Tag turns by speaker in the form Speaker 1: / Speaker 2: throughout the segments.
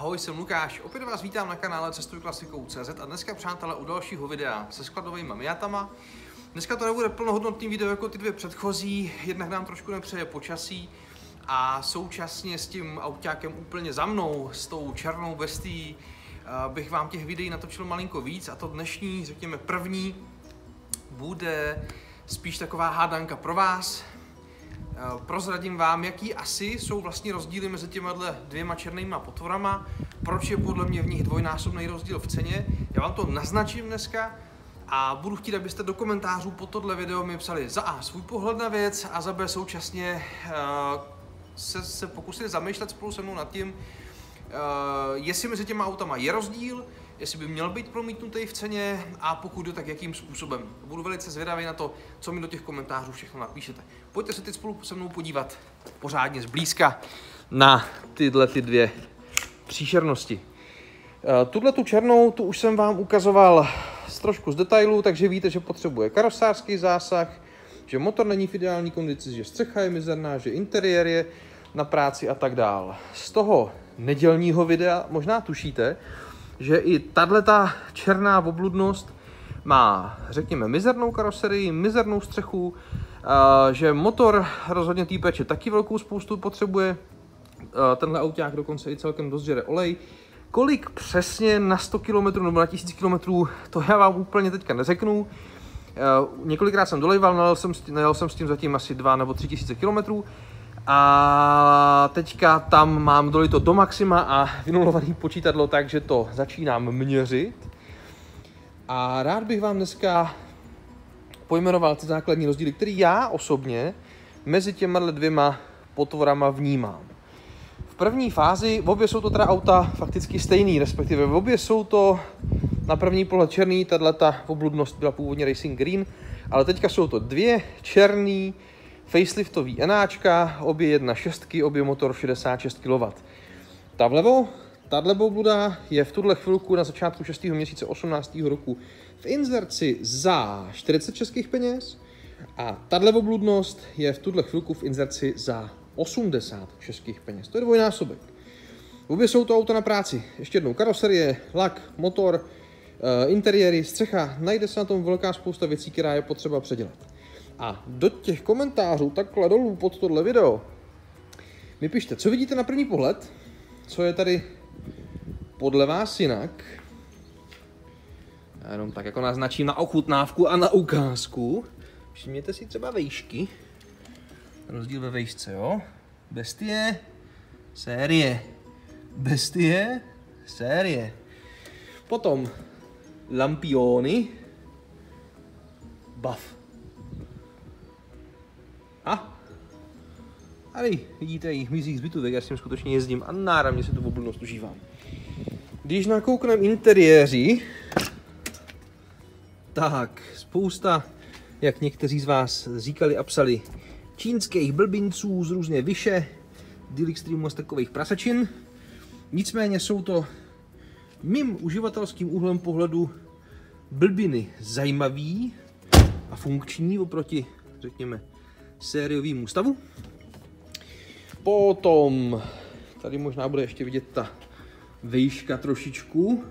Speaker 1: Ahoj, jsem Lukáš, opět vás vítám na kanále Cestuj klasikou CZ a dneska přátelé u dalšího videa se skladovými Miatama. Dneska to nebude plnohodnotný video jako ty dvě předchozí, jednak nám trošku nepřeje počasí a současně s tím autákem úplně za mnou, s tou černou bestí, bych vám těch videí natočil malinko víc a to dnešní, řekněme první, bude spíš taková hádanka pro vás, Eh, prozradím vám, jaký asi jsou vlastně rozdíly mezi těma dvěma černýma potvorama, proč je podle mě v nich dvojnásobný rozdíl v ceně. Já vám to naznačím dneska a budu chtít, abyste do komentářů po tohle video mi psali za A svůj pohled na věc a za B současně uh, se, se pokusili zamýšlet spolu se mnou nad tím, uh, jestli mezi těma autama je rozdíl, jestli by měl být promítnutý v ceně a pokud jo, tak jakým způsobem. Budu velice zvědavý na to, co mi do těch komentářů všechno napíšete. Pojďte se teď spolu se mnou podívat pořádně zblízka na tyhle ty dvě příšernosti. Eh, tuhle tu černou, tu už jsem vám ukazoval z trošku z detailů, takže víte, že potřebuje karosářský zásah, že motor není v ideální kondici, že střecha je mizerná, že interiér je na práci a tak dál. Z toho nedělního videa možná tušíte, že i tato černá obludnost má, řekněme, mizernou karoserii, mizernou střechu, že motor rozhodně té peče taky velkou spoustu potřebuje, tenhle auták dokonce i celkem dost žere olej. Kolik přesně na 100 km nebo na 1000 km, to já vám úplně teďka neřeknu. Několikrát jsem dolejval, najel jsem, jsem s tím zatím asi 2 nebo 3000 km. A teďka tam mám dolito do maxima a vynulovaný počítadlo, takže to začínám měřit. A rád bych vám dneska pojmenoval ty základní rozdíly, které já osobně mezi těma dvěma potvorama vnímám. V první fázi, obě jsou to teda auta fakticky stejný, respektive obě jsou to na první pohled černý, tato obludnost byla původně Racing Green, ale teďka jsou to dvě černý faceliftový Enáčka, obě 1.6, obě motor 66 kW. Ta vlevo, tahle bobluda je v tuhle chvilku na začátku 6. měsíce 18. roku v inzerci za 40 českých peněz a tahle obludnost je v tuhle chvilku v inzerci za 80 českých peněz. To je dvojnásobek. Obě jsou to auta na práci. Ještě jednou karoserie, lak, motor, eh, interiéry, střecha. Najde se na tom velká spousta věcí, která je potřeba předělat. A do těch komentářů takhle dolů pod tohle video mi pište, co vidíte na první pohled, co je tady podle vás jinak. Já jenom tak jako naznačím na ochutnávku a na ukázku. Všimněte si třeba vejšky. Rozdíl ve vejšce, jo? Bestie, série. Bestie, série. Potom lampiony, buff. Tady vidíte jich mizích zbytovek, já s tím skutečně jezdím a náramně se tu obludnost užívám. Když nakoukneme interiéři, tak spousta, jak někteří z vás říkali a psali, čínských blbinců z různě vyše, Dilixtreamu z takových prasačin. Nicméně jsou to mým uživatelským úhlem pohledu blbiny zajímavý a funkční oproti, řekněme, sériovému stavu. Potom tady možná bude ještě vidět ta výška trošičku,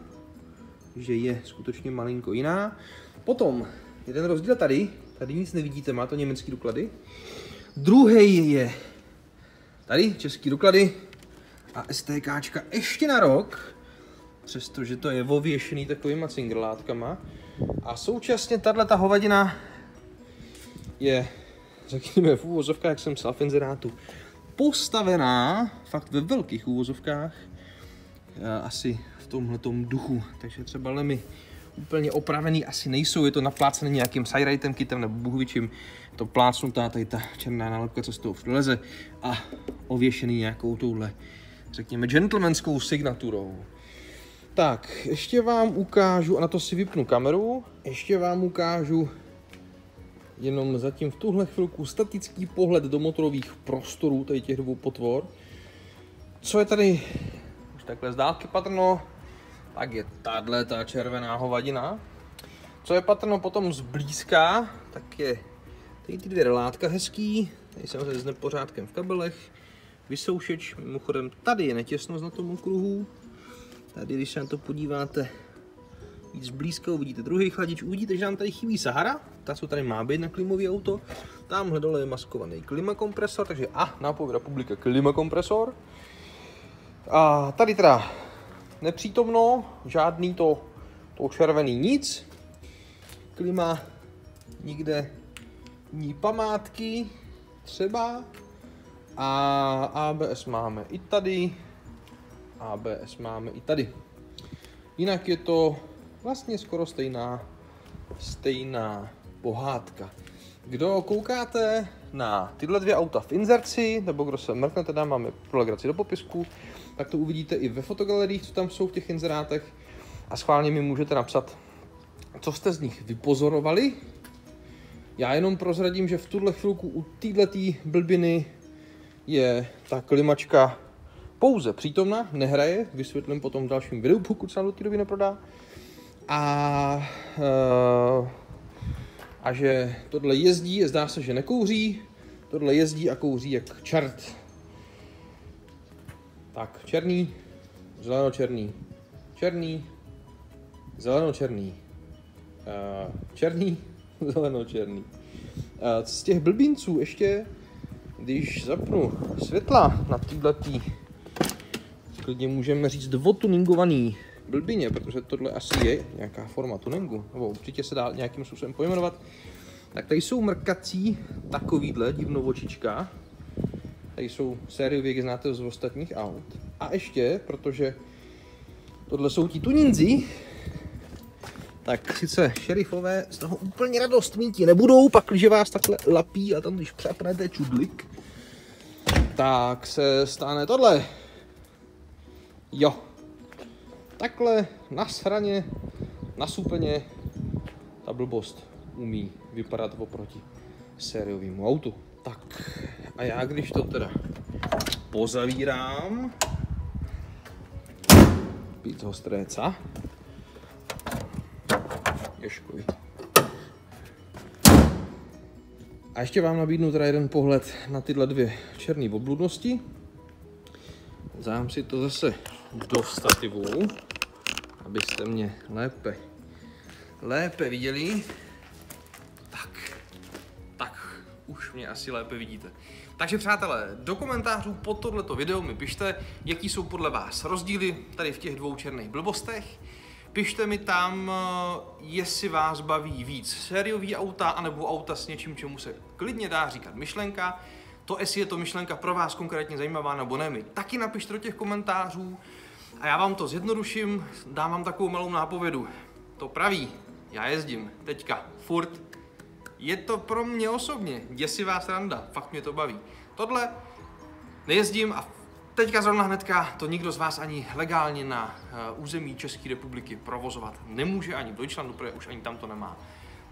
Speaker 1: že je skutečně malinko jiná. Potom jeden rozdíl tady, tady nic nevidíte, má to německý doklady. Druhý je tady český doklady a STKčka ještě na rok, přestože to je ověšený takovýma cingrlátkama. A současně tahle ta hovadina je řekněme v úvozovkách, jak jsem psal v inzerátu, postavená fakt ve velkých úvozovkách, eh, asi v tomhle duchu, takže třeba lemy úplně opravený asi nejsou, je to naplácené nějakým sajrajtem, kitem nebo buhvičím, to plácnutá tady ta černá nálepka, co z toho vleze a ověšený nějakou touhle, řekněme, gentlemanskou signaturou. Tak, ještě vám ukážu, a na to si vypnu kameru, ještě vám ukážu jenom zatím v tuhle chvilku statický pohled do motorových prostorů tady těch dvou potvor. Co je tady už takhle z dálky patrno, tak je tahle ta červená hovadina. Co je patrno potom zblízka, tak je tady ty dvě relátka hezký, tady se s nepořádkem v kabelech, vysoušeč, mimochodem tady je netěsnost na tom okruhu, Tady, když se na to podíváte víc blízko, uvidíte druhý chladič, uvidíte, že nám tady chybí Sahara, ta, co tady má být na klimový auto. Tamhle dole je maskovaný klimakompresor, takže a, nápoj republika klimakompresor. A tady teda nepřítomno, žádný to, to červený nic. Klima nikde ní památky, třeba. A ABS máme i tady. ABS máme i tady. Jinak je to vlastně skoro stejná, stejná pohádka. Kdo koukáte na tyhle dvě auta v inzerci, nebo kdo se mrknete, dám máme prolegraci do popisku, tak to uvidíte i ve fotogaleriích, co tam jsou v těch inzerátech. A schválně mi můžete napsat, co jste z nich vypozorovali. Já jenom prozradím, že v tuhle chvilku u této blbiny je ta klimačka pouze přítomna, nehraje, vysvětlím potom v dalším videu, pokud se nám do té doby neprodá. A, uh, a že tohle jezdí, zdá se, že nekouří, tohle jezdí a kouří jak čert. Tak, černý, zeleno-černý, černý, zeleno-černý, uh, černý, zeleno-černý. Uh, z těch blbinců ještě, když zapnu světla na této klidně můžeme říct dvotuningovaný blbině, protože tohle asi je nějaká forma tuningu, nebo určitě se dá nějakým způsobem pojmenovat. Tak tady jsou mrkací takovýhle divnovočička. Tady jsou sériově, jak znáte z ostatních aut. A ještě, protože tohle jsou ti tuninzi, tak sice šerifové z toho úplně radost míti nebudou, pak když vás takhle lapí a tam když přepnete čudlik, tak se stane tohle. Jo. Takhle na straně, na súpeně ta blbost umí vypadat oproti sériovému autu. Tak a já když to teda pozavírám, pít ho stréca, Ješkovi. A ještě vám nabídnu teda jeden pohled na tyhle dvě černé obludnosti. Dám si to zase do stativu, abyste mě lépe, lépe viděli. Tak, tak, už mě asi lépe vidíte. Takže přátelé, do komentářů pod tohleto video mi pište, jaký jsou podle vás rozdíly tady v těch dvou černých blbostech. Pište mi tam, jestli vás baví víc sériový auta, anebo auta s něčím, čemu se klidně dá říkat myšlenka. To, jestli je to myšlenka pro vás konkrétně zajímavá nebo ne, mi taky napište do těch komentářů. A já vám to zjednoduším, dám vám takovou malou nápovědu. To praví, já jezdím teďka, furt. Je to pro mě osobně děsivá sranda, fakt mě to baví. Tohle nejezdím a teďka zrovna hnedka to nikdo z vás ani legálně na uh, území České republiky provozovat nemůže, ani v Deutschlandu, protože už ani tam to nemá,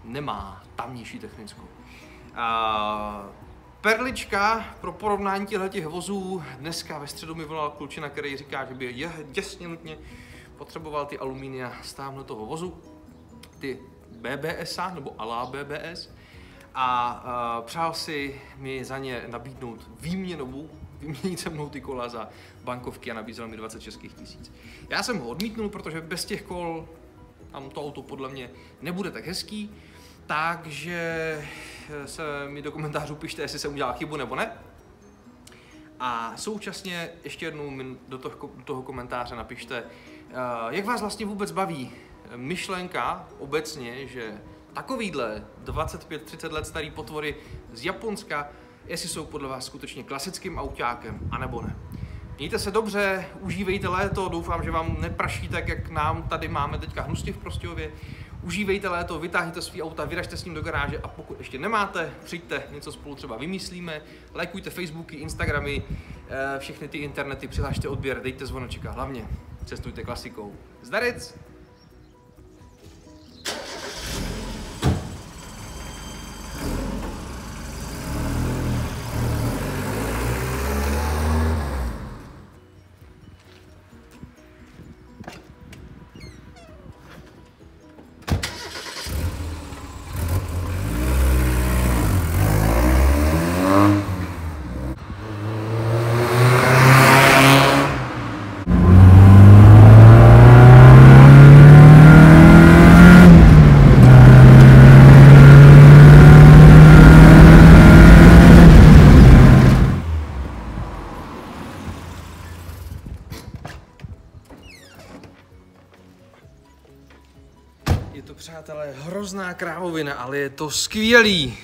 Speaker 1: nemá tamnější technickou. Uh, Perlička pro porovnání těchto vozů. Dneska ve středu mi volal klučina, který říká, že by je děsně nutně potřeboval ty alumínia z toho vozu, ty BBS nebo ALA BBS a uh, přál si mi za ně nabídnout výměnovou, vyměnit se mnou ty kola za bankovky a nabízel mi 20 českých tisíc. Já jsem ho odmítnul, protože bez těch kol tam to auto podle mě nebude tak hezký, takže se mi do komentářů pište, jestli jsem udělal chybu nebo ne. A současně ještě jednou do toho, do toho komentáře napište, eh, jak vás vlastně vůbec baví myšlenka obecně, že takovýhle 25-30 let starý potvory z Japonska, jestli jsou podle vás skutečně klasickým autákem, anebo ne. Mějte se dobře, užívejte léto, doufám, že vám nepraší tak, jak nám tady máme teďka hnusně v Prostějově. Užívejte léto, vytáhněte svý auta, vyražte s ním do garáže a pokud ještě nemáte, přijďte, něco spolu třeba vymyslíme, lajkujte Facebooky, Instagramy, eh, všechny ty internety, přihlašte odběr, dejte zvonoček a hlavně cestujte klasikou. Zdarec! Je to, přátelé, hrozná krávovina, ale je to skvělý.